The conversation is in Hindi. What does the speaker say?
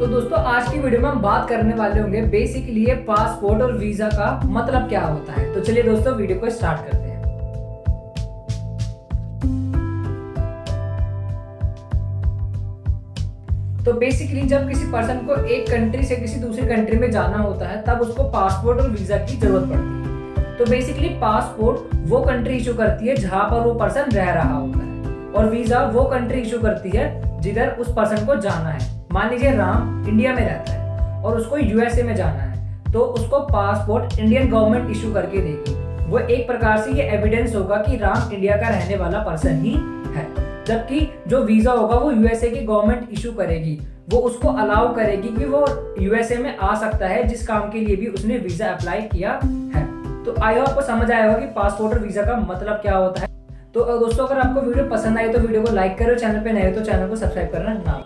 तो दोस्तों, आज की वीडियो में हम बात करने वाले होंगे बेसिकली ये पासपोर्ट और वीज़ा का मतलब क्या होता है। तो चलिए दोस्तों, वीडियो को स्टार्ट करते हैं। तो बेसिकली जब किसी पर्सन को एक कंट्री से किसी दूसरी कंट्री में जाना होता है, तब उसको पासपोर्ट और वीज़ा की ज़रूरत पड़ती है। तो बेसिकली पासपोर्ट वो कंट्री इशू करती है जहाँ पर वो पर्सन रह रहा होता है। और वीज़ा वो कंट्री इशू करती है जिधर उस पर्सन को जाना है। मान लीजिए राम इंडिया में रहता है और उसको यूएसए में जाना है तो उसको पासपोर्ट इंडियन गवर्नमेंट इशू करके देगी। वो एक प्रकार से ये एविडेंस होगा कि राम इंडिया का रहने वाला पर्सन ही है। जबकि जो वीज़ा होगा वो यूएसए की गवर्नमेंट इशू करेगी। वो उसको अलाउ करेगी कि वो यूएसए में आ सकता है, जिस काम के लिए भी उसने वीज़ा अप्लाई किया है। तो आई होप आपको समझ आया होगा कि पासपोर्ट और वीज़ा का मतलब क्या होता है। तो दोस्तों, अगर आपको वीडियो पसंद आई तो वीडियो को लाइक करो, चैनल पे नए हो तो चैनल को सब्सक्राइब करना ना